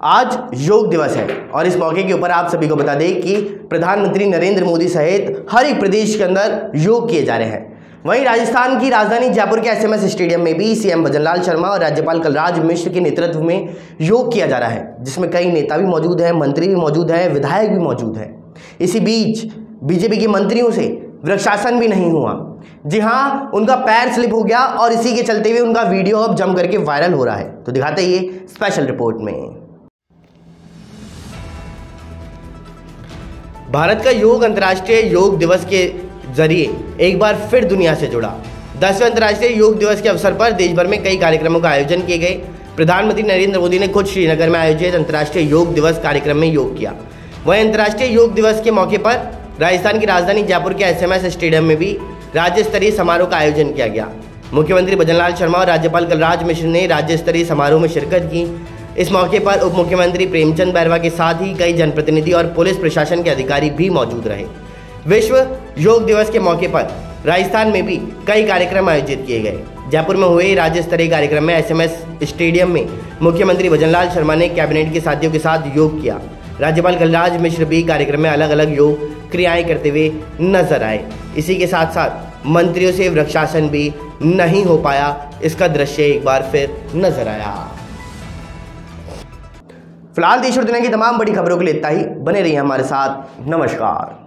आज योग दिवस है और इस मौके के ऊपर आप सभी को बता दें कि प्रधानमंत्री नरेंद्र मोदी सहित हर एक प्रदेश के अंदर योग किए जा रहे हैं। वहीं राजस्थान की राजधानी जयपुर के एसएमएस स्टेडियम में भी सीएम भजनलाल शर्मा और राज्यपाल कलराज मिश्र के नेतृत्व में योग किया जा रहा है, जिसमें कई नेता भी मौजूद हैं, मंत्री भी मौजूद हैं, विधायक भी मौजूद हैं। इसी बीच बीजेपी के मंत्रियों से वृक्षासन भी नहीं हुआ। जी हाँ उनका पैर स्लिप हो गया और इसी के चलते हुए उनका वीडियो अब जम करके वायरल हो रहा है। तो दिखाते ये स्पेशल रिपोर्ट में। भारत का योग अंतर्राष्ट्रीय योग दिवस के ज़रिए एक बार फिर दुनिया से जुड़ा। दसवें अंतर्राष्ट्रीय योग दिवस के अवसर पर देश भर में कई कार्यक्रमों का आयोजन किए गए। प्रधानमंत्री नरेंद्र मोदी ने खुद श्रीनगर में आयोजित अंतर्राष्ट्रीय योग दिवस कार्यक्रम में योग किया। वहीं अंतर्राष्ट्रीय योग दिवस के मौके पर राजस्थान की राजधानी जयपुर के एसएमएस स्टेडियम में भी राज्य स्तरीय समारोह का आयोजन किया गया। मुख्यमंत्री भजनलाल शर्मा और राज्यपाल कलराज मिश्र ने राज्य स्तरीय समारोह में शिरकत की। इस मौके पर उप मुख्यमंत्री प्रेमचंद बैरवा के साथ ही कई जनप्रतिनिधि और पुलिस प्रशासन के अधिकारी भी मौजूद रहे। विश्व योग दिवस के मौके पर राजस्थान में भी कई कार्यक्रम आयोजित किए गए। जयपुर में हुए राज्य स्तरीय कार्यक्रम में एसएमएस स्टेडियम में मुख्यमंत्री भजनलाल शर्मा ने कैबिनेट के साथियों के साथ योग किया। राज्यपाल कलराज मिश्र भी कार्यक्रम में अलग अलग योग क्रियाएँ करते हुए नज़र आए। इसी के साथ साथ मंत्रियों से वृक्षासन भी नहीं हो पाया, इसका दृश्य एक बार फिर नज़र आया। फ़िलहाल देश और दुनिया की तमाम बड़ी खबरों के लिए इतना ही। बने रहिए हमारे साथ। नमस्कार।